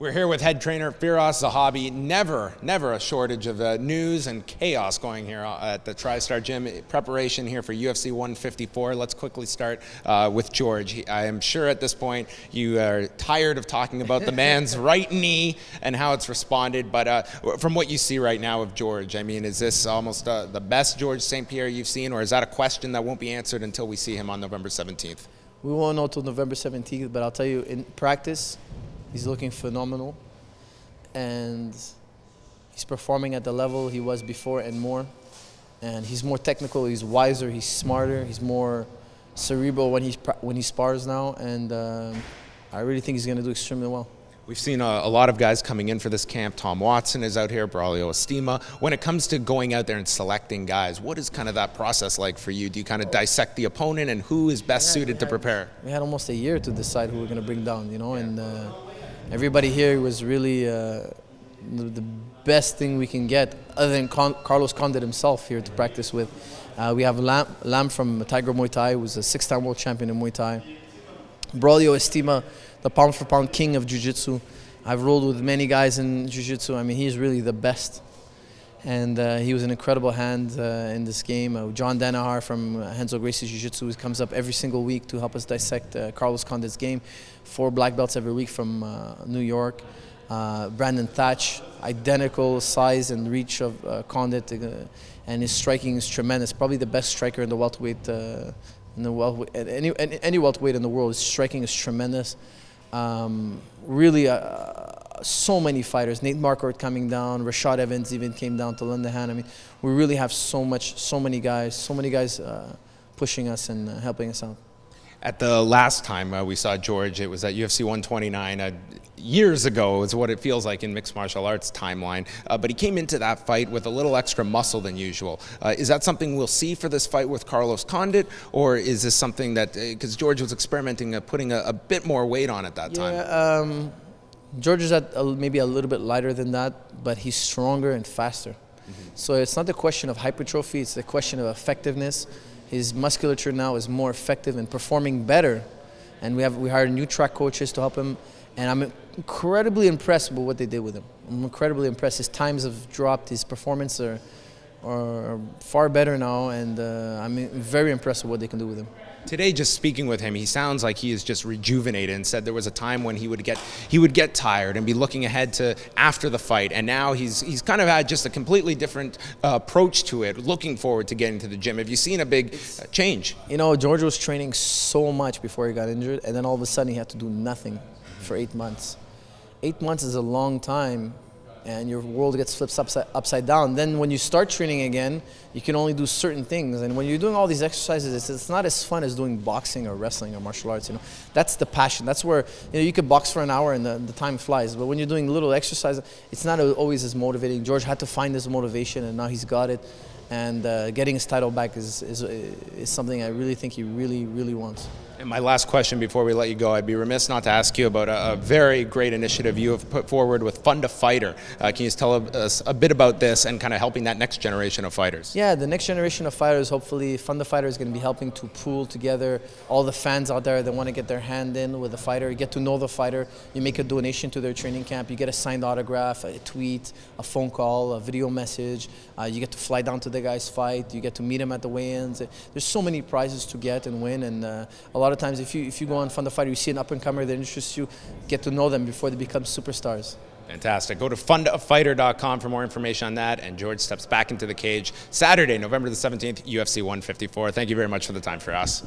We're here with head trainer Firas Zahabi. Never, never a shortage of uh, news and chaos going here uh, at the TriStar Gym. Preparation here for UFC 154. Let's quickly start uh, with George. I am sure at this point you are tired of talking about the man's right knee and how it's responded. But uh, from what you see right now of George, I mean, is this almost uh, the best George St. Pierre you've seen, or is that a question that won't be answered until we see him on November 17th? We won't know until November 17th, but I'll tell you, in practice, He's looking phenomenal, and he's performing at the level he was before and more. And he's more technical. He's wiser. He's smarter. He's more cerebral when he when he spars now. And uh, I really think he's going to do extremely well. We've seen a, a, lot of guys coming in for this camp. Tom Watson is out here, Braulio Estima. When it comes to going out there and selecting guys, what is kind of that process like for you? Do you kind of dissect the opponent and who is best yeah, suited to prepare? We had almost a year to decide who we're going to bring down, you know, and uh, everybody here was really uh, the, best thing we can get, other than Con Carlos Condit himself here to practice with. Uh, we have Lam, Lam from Tiger Muay Thai, who's a six-time world champion in Muay Thai. Braulio Estima, the pound for pound king of Jiu-Jitsu. I've rolled with many guys in Jiu-Jitsu. I mean, he's really the best. And uh, he was an incredible hand uh, in this game. Uh, John Danaher from Renzo Gracie Jiu-Jitsu comes up every single week to help us dissect uh, Carlos Condit's game. Four black belts every week from uh, New York. Uh, Brandon Thatch, identical size and reach of Condit, and his striking is tremendous. Probably the best striker in the welterweight, in the welterweight, any, any welterweight in the world. His striking is tremendous. Um, really, so many fighters. Nate Marquardt coming down, Rashad Evans even came down to lend a hand. I mean, we really have so much, so many guys, so many guys uh, pushing us and uh, helping us out. At the last time uh, we saw George, it was at UFC 129. Uh, years ago is what it feels like in mixed martial arts timeline. Uh, but he came into that fight with a little extra muscle than usual. Uh, is that something we'll see for this fight with Carlos Condit, or is this something that because George was experimenting, putting a, a, bit more weight on at that yeah, time? Um, George is at a, maybe a little bit lighter than that, but he's stronger and faster. Mm-hmm. So it's not the question of hypertrophy, it's the question of effectiveness. His musculature now is more effective and performing better. And we have we hired new track coaches to help him. And I'm incredibly impressed with what they did with him. I'm incredibly impressed. His times have dropped. His performance are, are far better now, and uh, I'm very impressed with what they can do with him. Today, just speaking with him, he sounds like he is just rejuvenated and said there was a time when he would get he would get tired and be looking ahead to after the fight, and now he's he's kind of had just a completely different uh, approach to it, looking forward to getting to the gym. Have you seen a big uh, change? You know, George was training so much before he got injured, and then all of a sudden he had to do nothing for eight months. Eight months is a long time and your world gets flipped upside, upside down. Then when you start training again, you can only do certain things. And when you're doing all these exercises, it's, it's not as fun as doing boxing or wrestling or martial arts. You know, that's the passion. That's where you know you could box for an hour and the, the time flies. But when you're doing little exercises, it's not always as motivating. George had to find his motivation, and now he's got it. And uh, getting his title back is, is, is something I really think he really, really wants. And my last question before we let you go, I'd be remiss not to ask you about a, a very great initiative you have put forward with Fund a Fighter. Uh, can you tell us a bit about this and kind of helping that next generation of fighters? Yeah, the next generation of fighters, hopefully, Fund a Fighter is going to be helping to pool together all the fans out there that want to get their hand in with the fighter, you get to know the fighter, you make a donation to their training camp, you get a signed autograph, a tweet, a phone call, a video message, uh, you get to fly down to the guy's fight, you get to meet him at the weigh-ins. There's so many prizes to get and win, and uh, a lot of times if you if you go on Fund a Fighter, you see an up and comer that interests you, get to know them before they become superstars. Fantastic. Go to fundafighter.com for more information on that. And George steps back into the cage Saturday, November the 17th, UFC 154. Thank you very much for the time for us.